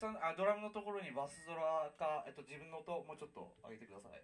あドラムのところにバスドラか、えっと、自分の音もうちょっと上げてください。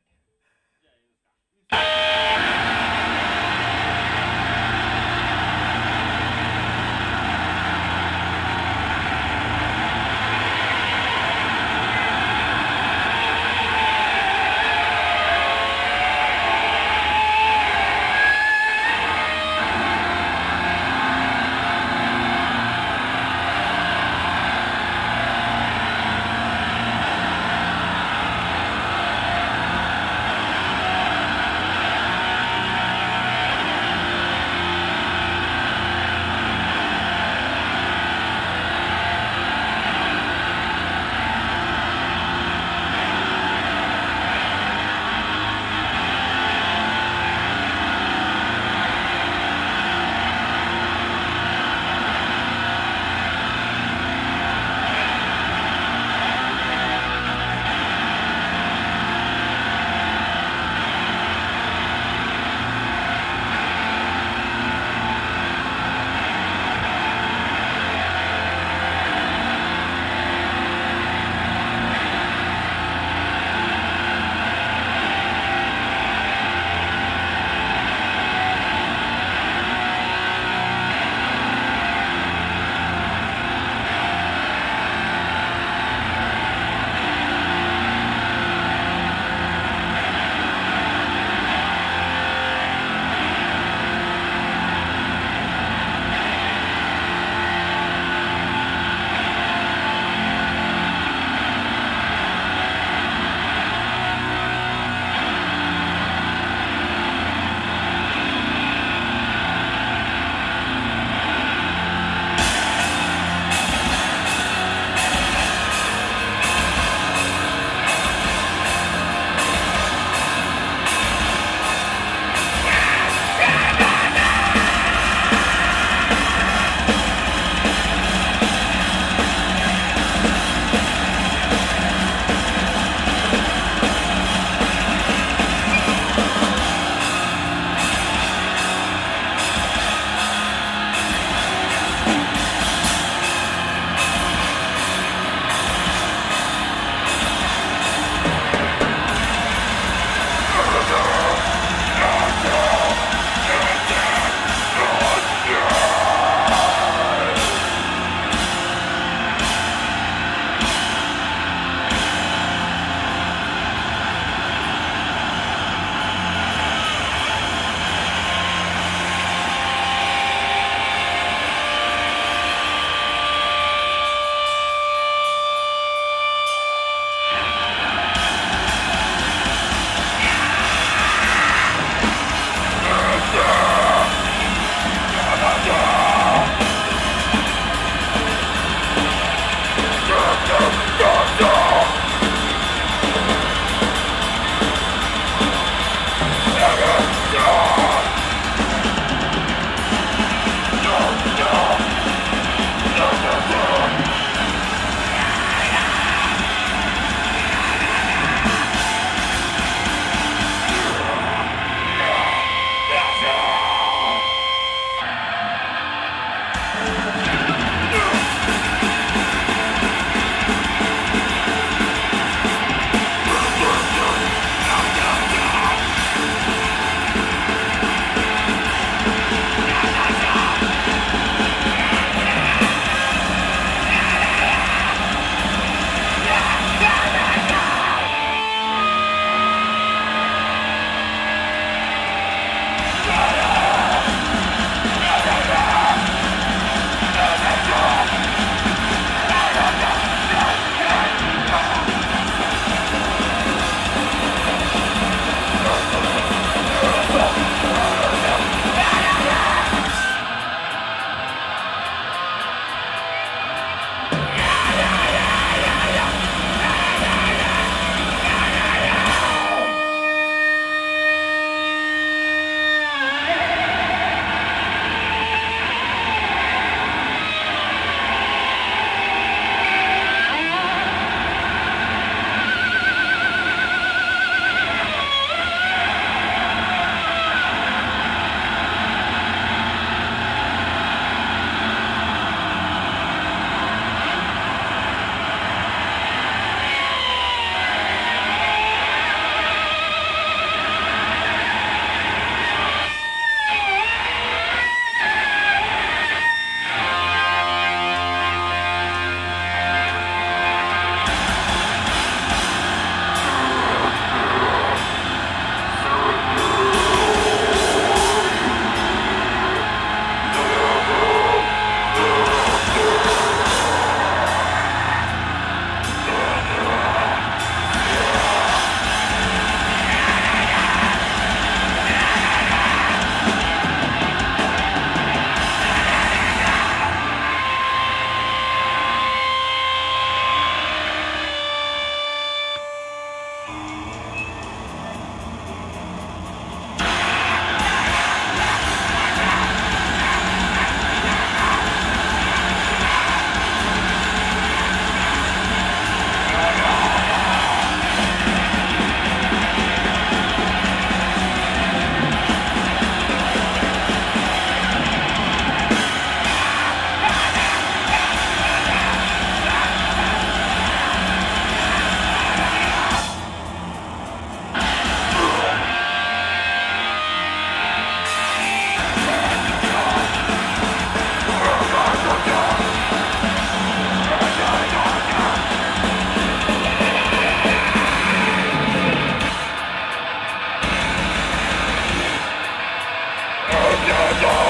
Yonder.